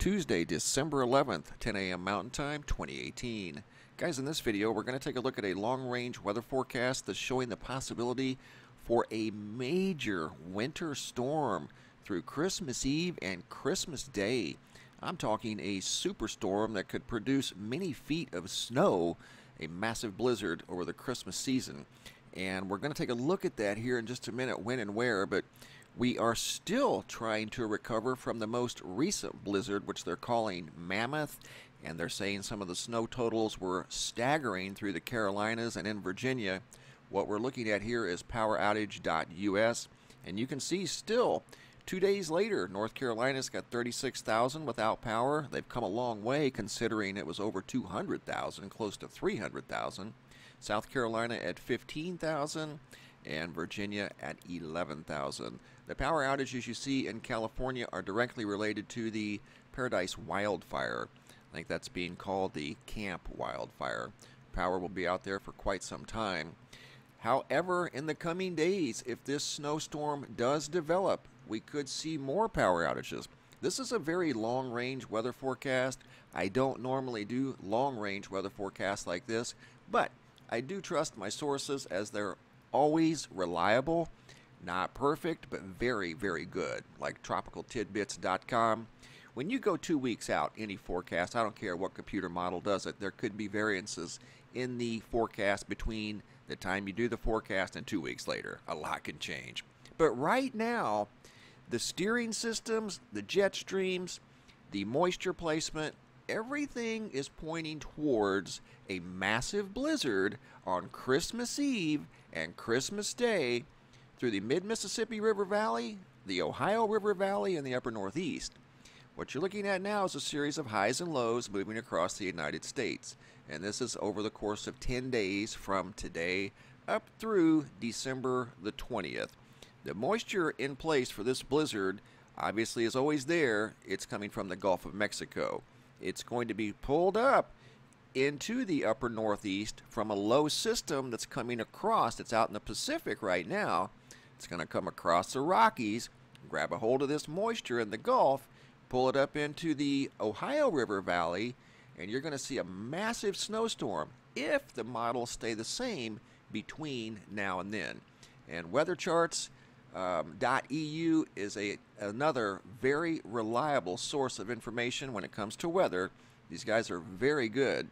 Tuesday, December 11th, 10 a.m. Mountain Time, 2018. Guys, in this video, we're going to take a look at a long-range weather forecast that's showing the possibility for a major winter storm through Christmas Eve and Christmas Day. I'm talking a superstorm that could produce many feet of snow, a massive blizzard over the Christmas season. And we're going to take a look at that here in just a minute, when and where, but we are still trying to recover from the most recent blizzard, which they're calling Mammoth, and they're saying some of the snow totals were staggering through the Carolinas and in Virginia. What we're looking at here is poweroutage.us, and you can see still Two days later, North Carolina's got 36,000 without power. They've come a long way considering it was over 200,000, close to 300,000. South Carolina at 15,000 and Virginia at 11,000. The power outages you see in California are directly related to the Paradise wildfire. I think that's being called the Camp wildfire. Power will be out there for quite some time. However, in the coming days, if this snowstorm does develop, we could see more power outages. This is a very long range weather forecast. I don't normally do long range weather forecasts like this, but I do trust my sources as they're always reliable. Not perfect, but very, very good, like tropicaltidbits.com. When you go two weeks out, any forecast, I don't care what computer model does it, there could be variances in the forecast between the time you do the forecast and two weeks later. A lot can change. But right now, the steering systems, the jet streams, the moisture placement, everything is pointing towards a massive blizzard on Christmas Eve and Christmas Day through the mid Mississippi River Valley, the Ohio River Valley, and the upper Northeast. What you're looking at now is a series of highs and lows moving across the United States, and this is over the course of 10 days from today up through December the 20th. The moisture in place for this blizzard obviously is always there. It's coming from the Gulf of Mexico. It's going to be pulled up into the upper northeast from a low system that's coming across. It's out in the Pacific right now. It's going to come across the Rockies, grab a hold of this moisture in the Gulf, pull it up into the Ohio River Valley, and you're going to see a massive snowstorm if the models stay the same between now and then. And weather charts um, .eu is a another very reliable source of information when it comes to weather. These guys are very good,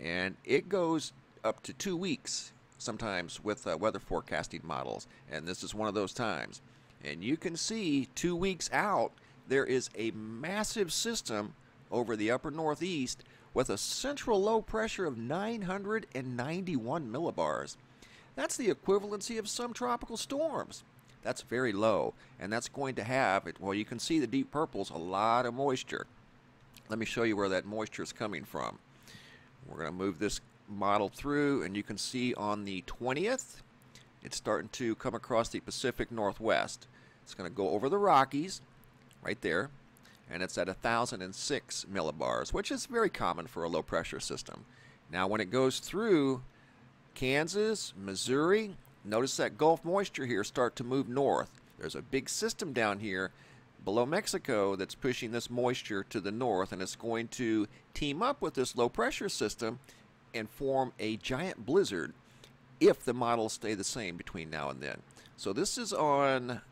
and it goes up to two weeks sometimes with uh, weather forecasting models, and this is one of those times. And you can see two weeks out, there is a massive system over the upper northeast with a central low pressure of 991 millibars. That's the equivalency of some tropical storms. That's very low, and that's going to have, it. well, you can see the deep purples, a lot of moisture. Let me show you where that moisture is coming from. We're going to move this model through, and you can see on the 20th, it's starting to come across the Pacific Northwest. It's going to go over the Rockies, right there, and it's at 1,006 millibars, which is very common for a low pressure system. Now, when it goes through Kansas, Missouri, Notice that Gulf moisture here start to move north. There's a big system down here below Mexico that's pushing this moisture to the north and it's going to team up with this low pressure system and form a giant blizzard if the models stay the same between now and then. So this is on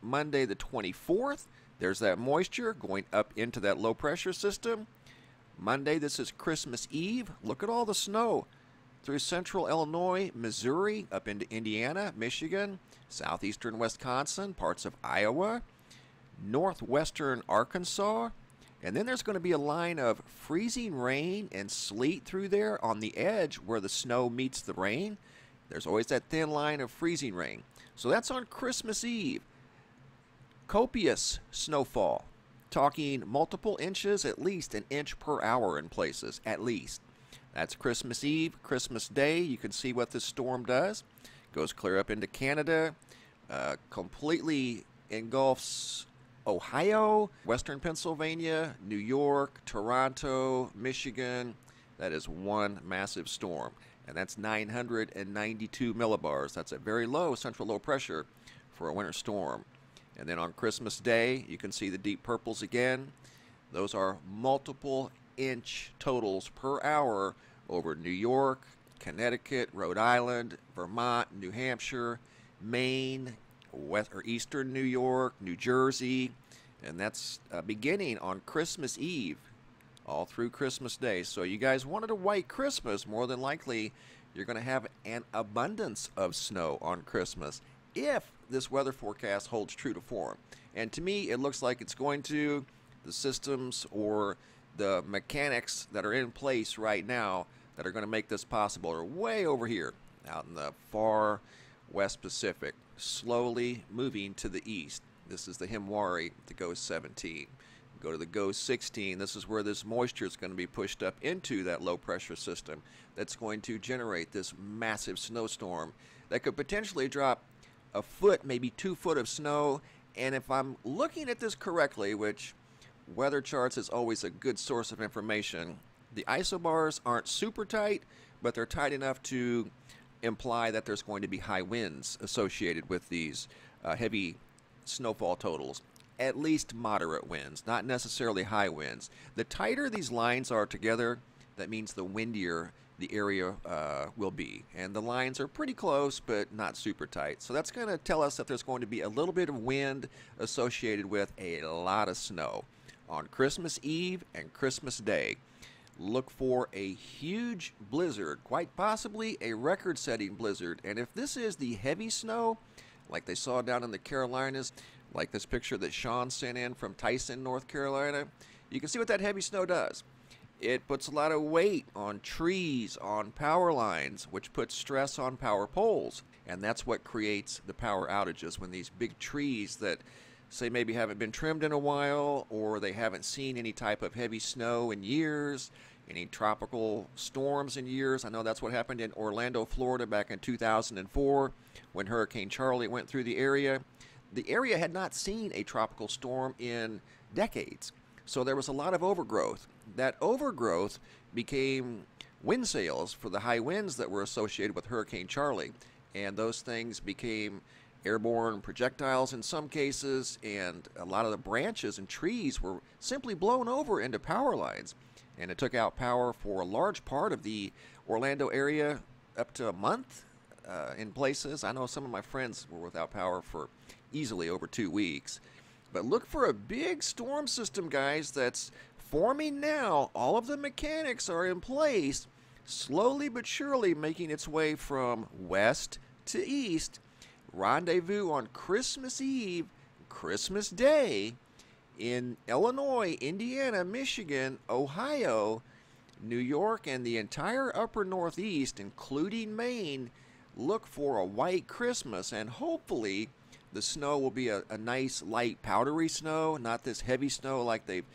Monday the 24th. There's that moisture going up into that low pressure system. Monday, this is Christmas Eve. Look at all the snow through central Illinois, Missouri, up into Indiana, Michigan, southeastern Wisconsin, parts of Iowa, northwestern Arkansas. And then there's going to be a line of freezing rain and sleet through there on the edge where the snow meets the rain. There's always that thin line of freezing rain. So that's on Christmas Eve. Copious snowfall. Talking multiple inches, at least an inch per hour in places, at least. That's Christmas Eve, Christmas Day. You can see what this storm does. Goes clear up into Canada, uh, completely engulfs Ohio, western Pennsylvania, New York, Toronto, Michigan. That is one massive storm. And that's 992 millibars. That's a very low central low pressure for a winter storm. And then on Christmas Day, you can see the deep purples again. Those are multiple inch totals per hour over New York, Connecticut, Rhode Island, Vermont, New Hampshire, Maine, west or eastern New York, New Jersey, and that's uh, beginning on Christmas Eve, all through Christmas Day. So you guys wanted a white Christmas, more than likely you're going to have an abundance of snow on Christmas if this weather forecast holds true to form. And to me, it looks like it's going to. The systems or the mechanics that are in place right now that are going to make this possible are way over here, out in the far West Pacific, slowly moving to the east. This is the Himawari, the GOES 17. Go to the GOES 16. This is where this moisture is going to be pushed up into that low pressure system that's going to generate this massive snowstorm that could potentially drop a foot, maybe two foot of snow. And if I'm looking at this correctly, which weather charts is always a good source of information, the isobars aren't super tight, but they're tight enough to imply that there's going to be high winds associated with these uh, heavy snowfall totals. At least moderate winds, not necessarily high winds. The tighter these lines are together, that means the windier the area uh, will be. And the lines are pretty close, but not super tight. So that's going to tell us that there's going to be a little bit of wind associated with a lot of snow on Christmas Eve and Christmas Day look for a huge blizzard, quite possibly a record setting blizzard. And if this is the heavy snow, like they saw down in the Carolinas, like this picture that Sean sent in from Tyson, North Carolina, you can see what that heavy snow does. It puts a lot of weight on trees, on power lines, which puts stress on power poles. And that's what creates the power outages when these big trees that say maybe haven't been trimmed in a while or they haven't seen any type of heavy snow in years, any tropical storms in years. I know that's what happened in Orlando, Florida back in 2004 when Hurricane Charley went through the area. The area had not seen a tropical storm in decades. So there was a lot of overgrowth. That overgrowth became wind sails for the high winds that were associated with Hurricane Charley And those things became airborne projectiles in some cases, and a lot of the branches and trees were simply blown over into power lines. And it took out power for a large part of the Orlando area up to a month uh, in places. I know some of my friends were without power for easily over two weeks. But look for a big storm system, guys, that's forming now. All of the mechanics are in place, slowly but surely making its way from west to east rendezvous on Christmas Eve, Christmas Day in Illinois, Indiana, Michigan, Ohio, New York, and the entire upper Northeast, including Maine, look for a white Christmas and hopefully the snow will be a, a, nice light powdery snow, not this heavy snow like they've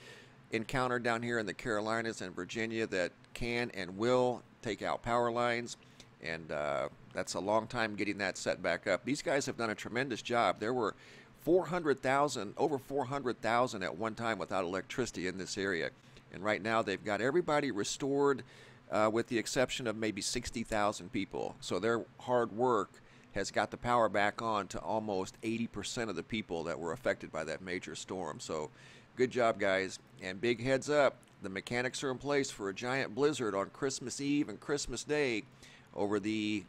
encountered down here in the Carolinas and Virginia that can and will take out power lines. And uh, that's a long time getting that set back up. These guys have done a tremendous job. There were 400,000, over 400,000 at one time without electricity in this area. And right now they've got everybody restored uh, with the exception of maybe 60,000 people. So their hard work has got the power back on to almost 80% of the people that were affected by that major storm. So good job, guys. And big heads up, the mechanics are in place for a giant blizzard on Christmas Eve and Christmas Day over the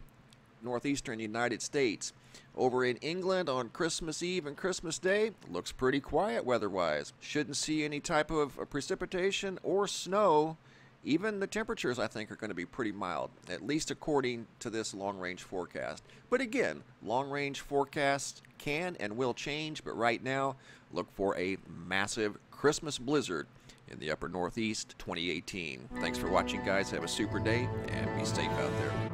northeastern United States. Over in England on Christmas Eve and Christmas Day, looks pretty quiet weather-wise. Shouldn't see any type of precipitation or snow. Even the temperatures, I think, are going to be pretty mild, at least according to this long-range forecast. But again, long-range forecasts can and will change, but right now, look for a massive Christmas blizzard in the upper Northeast 2018. Thanks for watching, guys. Have a super day, and be safe out there.